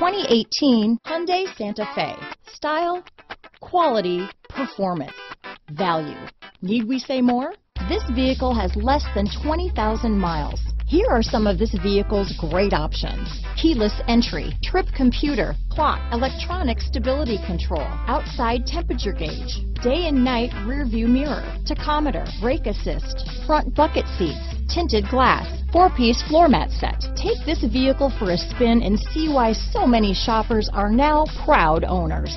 2018 Hyundai Santa Fe. Style, quality, performance, value. Need we say more? This vehicle has less than 20,000 miles. Here are some of this vehicle's great options. Keyless entry, trip computer, clock, electronic stability control, outside temperature gauge, day and night rear view mirror, tachometer, brake assist, front bucket seats, tinted glass, four-piece floor mat set. Take this vehicle for a spin and see why so many shoppers are now proud owners.